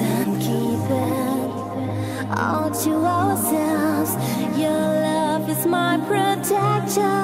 and keep it all to ourselves. Your love is my protection.